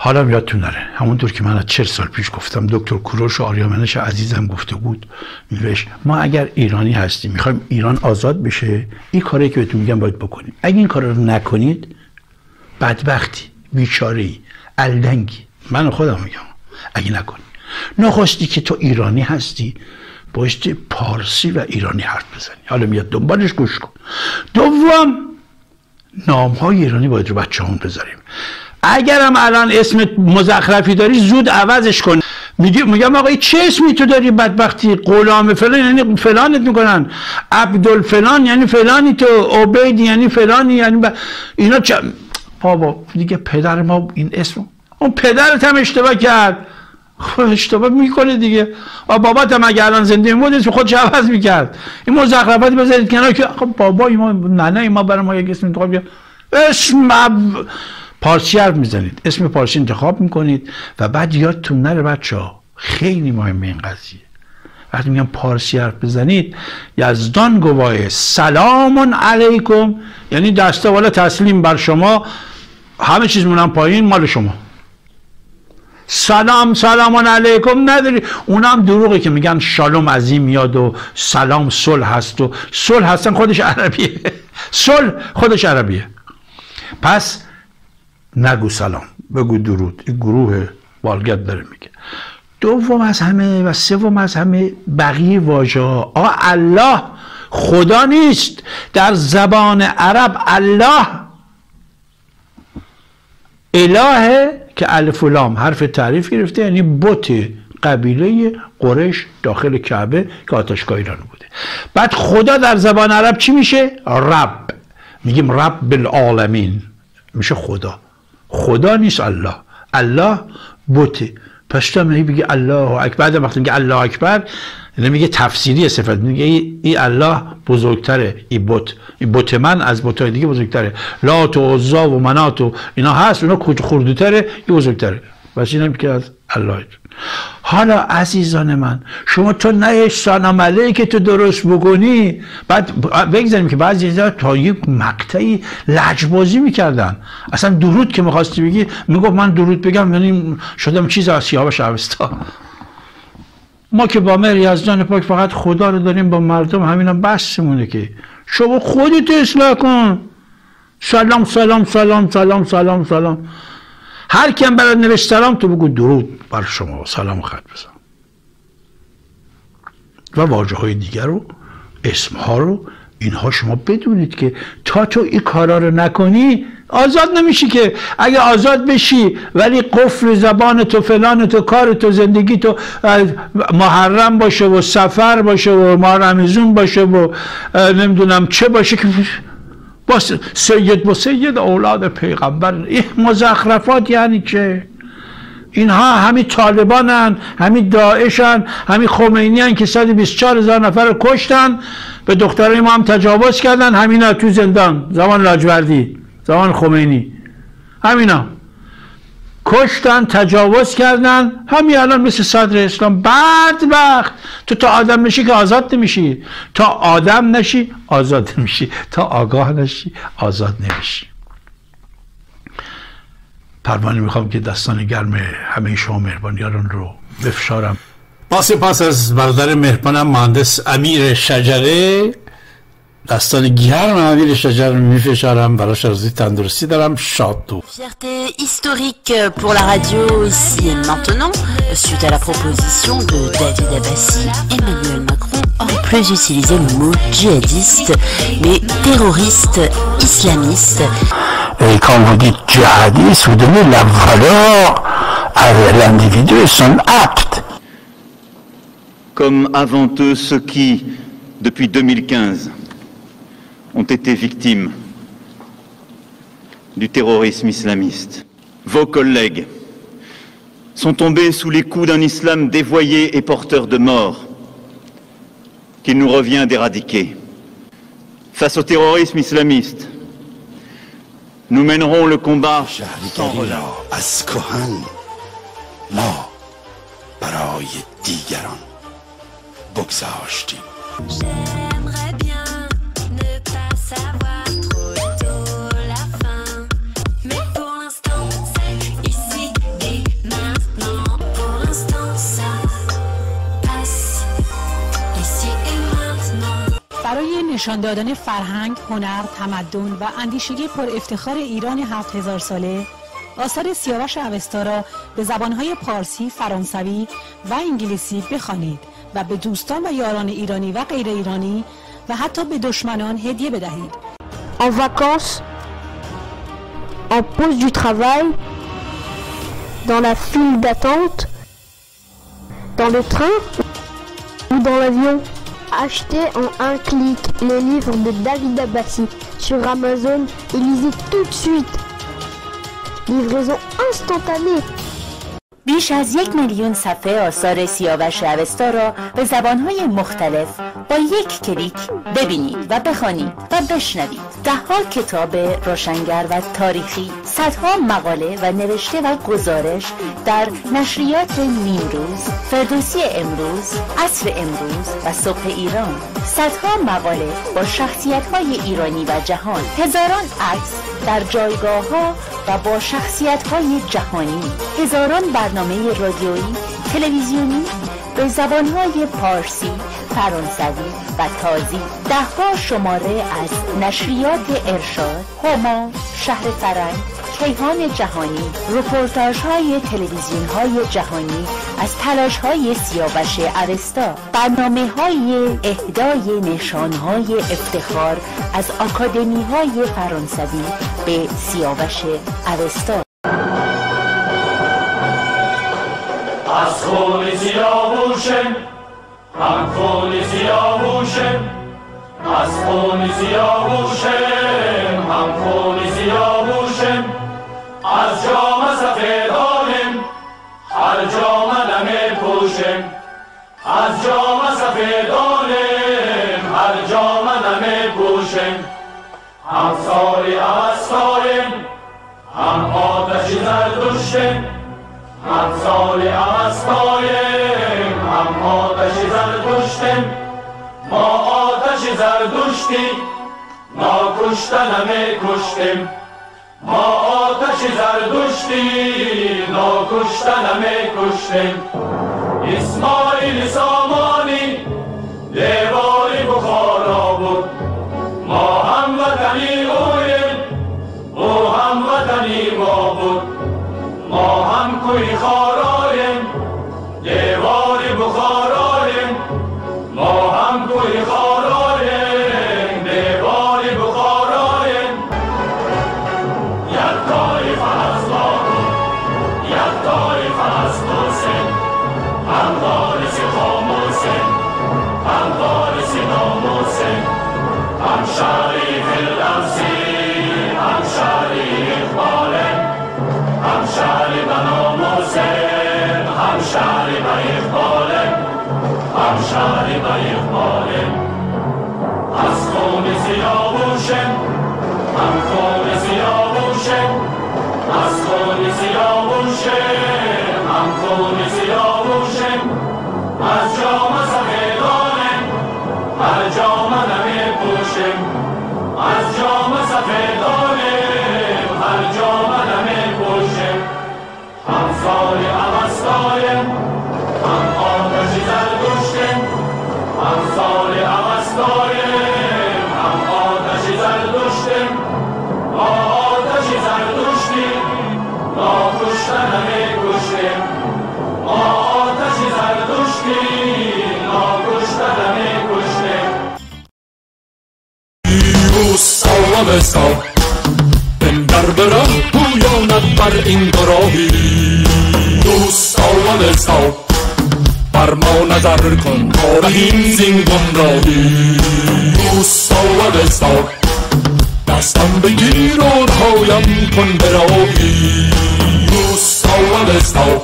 حالا یادتون نره. همونطور که من از چهل سال پیش گفتم دکتر کوروش و آریامنش عزیزم گفته بود میوش ما اگر ایرانی هستیم می‌خوایم ایران آزاد بشه این کاری که بهتون میگم باید بکنیم. اگه این کار رو نکنید بدبختی بیچاری الدنگی. من خودم میگم اگه نکنی نخواستی که تو ایرانی هستی بایستی پارسی و ایرانی حرف بزنی. حالا میاد دنبالش گوش کن. دوم نام های ایرانی باید رو بچه هم بذاریم. اگرم الان اسم مزخرفی داری زود عوضش کن. میگم آقا چه اسمی تو داری بدبختی؟ غلام فلان یعنی فلانت می‌کنن. عبدال فلان یعنی فلانی تو. عبید یعنی فلانی یعنی ب... اینا چه بابا دیگه پدر ما این اسم اون پدرت هم اشتباه کرد. خب اشتباه می‌کنه دیگه. بابات هم اگه الان زنده بود اسم خودش عوض می‌کرد. این مزخرفاتی بذارید کنار که خب بابا ما نه ما برای ما یک اسم انتخاب اسم پارسی حرف می‌زنید. اسم پارسی انتخاب می‌کنید و بعد یادتون نره بچه ها خیلی مهم این قضیه. وقتی میگم پارسی حرف بزنید یزدان گواهه سلام علیکم. یعنی دسته والا تسلیم بر شما. همه چیز مونم پایین مال شما. سلام سلام علیکم. نداری. اونم دروغه که میگن شالوم عظیم میاد و سلام صلح هست و صلح هستن خودش عربیه. صلح خودش عربیه. پس نگو سلام بگو درود. این گروه والگت داره میگه. دوم از همه و سوم از همه بقیه واژه ها آ الله خدا نیست. در زبان عرب الله الهه که الف لام حرف تعریف گرفته یعنی بت قبیله قرش داخل کعبه که آتشگاه ایران بوده. بعد خدا در زبان عرب چی میشه؟ رب. میگیم رب بالعالمین میشه خدا. خدا نیست الله. الله بوته. پس تو بگی الله اکبر. بعد وقتی میگه الله اکبر میگه تفسیری صفت. میگه ای, الله بزرگتره. ای بت. ای بت من از بتای دیگه بزرگتره. لات و عزا و منات و اینا هست. اونا خردوتره ای بزرگتره. بس اینم که از الله. حالا عزیزان من شما تو نه سلام که تو درست بکنی بعد بگذاریم که بعضی تا یک مقطعی لجبازی می‌کردن. اصلا درود که می‌خواستی بگی می‌گفت من درود بگم یعنی شدم چیز از سیاوش اوستا ما که با مهر یزدان پاک فقط خدا رو داریم با مردم همینا بسمونه که شما خودت اصلاح کن. سلام سلام سلام سلام سلام سلام. هر کیم برای نوشت سلام تو بگو درود بر شما. سلام خط بزن. و واجه های دیگر رو اسم ها رو اینها شما بدونید که تا تو این کارا رو نکنی آزاد نمیشی که اگه آزاد بشی ولی قفل زبان تو فلان تو کار تو زندگی تو محرم باشه و سفر باشه و ماه باشه و نمی‌دونم چه باشه که با سید با سید اولاد پیغمبر. این مزخرفات یعنی چه؟ اینها همین طالبانن همین داعشن همین خمینی هن که 124 هزار نفر کشتن. به دخترای ما هم تجاوز کردن همینا تو زندان. زمان لاجوردی زمان خمینی. همینا. کشتن تجاوز کردن. همین الان مثل صدر اسلام. بعد وقت تو تا آدم نشی که آزاد نمیشی. تا آدم نشی آزاد نمیشی. تا آگاه نشی آزاد نمیشی. پروانه می‌خوام که دستان گرم همه شما مهربانیاران رو بفشارم. با سپاس از برادر مهربانم مهندس امیر شجره. دستان گرم امیر شجر میفشارم براش آرزوی تندرستی دارم شاد تو Fierté historique pour la radio ici et maintenant suite à la proposition de David Abbassi Emmanuel Macron a en plus utilisé le mot djihadiste mais terroriste islamiste Et quand vous dites djihadiste, vous donnez la valeur à l'individu et son acte. Comme avant eux ceux qui, depuis 2015, ont été victimes du terrorisme islamiste. Vos collègues sont tombés sous les coups d'un islam dévoyé et porteur de mort qu'il nous revient d'éradiquer. Face au terrorisme islamiste, nous mènerons le combat. نشان دادن فرهنگ، هنر، تمدن و اندیشگی پر افتخار ایران هفت هزار ساله آثار سیاوش اوستا را به زبانهای پارسی، فرانسوی و انگلیسی بخوانید و به دوستان و یاران ایرانی و غیر ایرانی و حتی به دشمنان هدیه بدهید. En vacances, en pause du travail, dans la file d'attente, dans le train ou dans l'avion. Achetez en un clic les livres de David Abbassi sur Amazon et lisez tout de suite. Livraison instantanée. بیش از یک میلیون صفحه آثار سیاوش اوستا را به زبانهای مختلف با یک کلیک ببینید و بخوانید و بشنوید. دهها کتاب روشنگر و تاریخی صدها مقاله و نوشته و گزارش در نشریات نیمروز فردوسی امروز عصر امروز و صبح ایران. صدها مقاله با شخصیت های ایرانی و جهان. هزاران عکس در جایگاه ها و با شخصیت های جهانی. هزاران برنامه رادیویی تلویزیونی به زبانهای پارسی فرانسوی و تازی دهها شماره از نشریات ارشاد هما شهر فرنگ کیهان جهانی رپورتاج های تلویزیون های جهانی از تلاش های سیاوش اوستا برنامه های اهدای نشان های افتخار از آکادمی های فرانسوی به سیاوش اوستا از خون سیاوشم هم خون سیاوشم از خون سیاوشم هم خون سیاوشم از جام سفیدانم هر جام نمی پوشم. از جام سفیدانم هر جام نمی پوشم. هم ساری اوستایم هم آتش زردشتم هم سال اوستایم هم آتش زردشتم ما آتش زردشتی ما کشتنمی کشتیم. ما آتش زردشتی ناکشتنمی کشتیم. اسماعیل سامانی دیواری بخارا بود ما هم وطنی اویم او هم وطنی ما بود. ما هم کوی خارایم به اقبالن از خون سیاوشن هم خون سیاوشن از خون سیاوشن هم خون سیاوشن از جام سفیدانم هر جام نمی پوشم از جام سفیدانم هر جام نمی پوشم هم سال اوستایم هم آتش زردشتم سلام استا بندر برم پویاند بر این گراهی دوست سلام استا بر ما نظر کن تا رهیم زین گمراهی دوست سلام استا دستم بگیر و رهایم کن براهی دوست سلام استا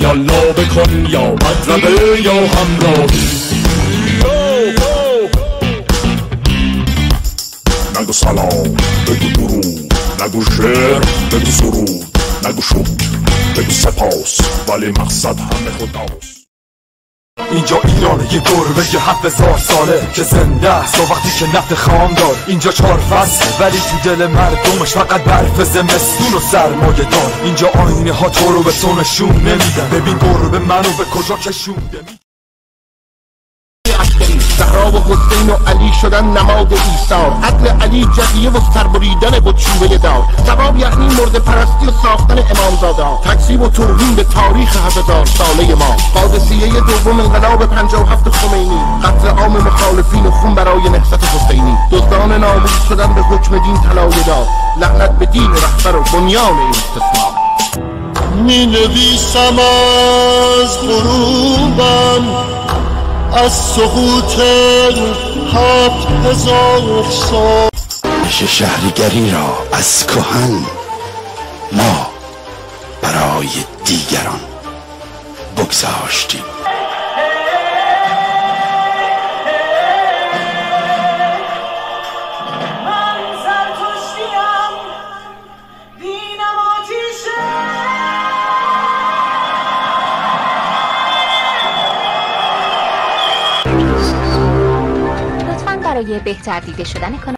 یالا بکن یا مطربه یا همراهی نگو سلام بگو درود نگو شعر بگو سرود نگو شکر بگو سپاس ولی مقصد همه خداست اینجا ایران یه گربه یه هفت هزار ساله که زنده است. و وقتی که نفت خام دار اینجا چهار فصل. ولی تو دل مردمش فقط برف زمستون و سرمایه دار. اینجا آینه ها تو رو به تو نشون نمیدن. ببین گربه منو به کجا کشونده زهرا و حسین و علی شدن نماد ایثار. عدل علی جدیه و سربریدن بود چوبه دار. ثواب یعنی مرد پرستی و ساختن امامزاده تکذیب و توهین به تاریخ هزار ساله ما. قادسیه دوم انقلاب 57 خمینی. قتل عام مخالفین و خون برای نهضت حسینی. دزدان ناموس شدن به حکم دین طلایه دار. لعنت به دین رهبر و بنیان این استثمار می نویسم از غروبم. از سقوط هفت هزار سال. شهریگری را از کهن ما برای دیگران بگذاشتیم. برای بهتر دیده شدن کانال.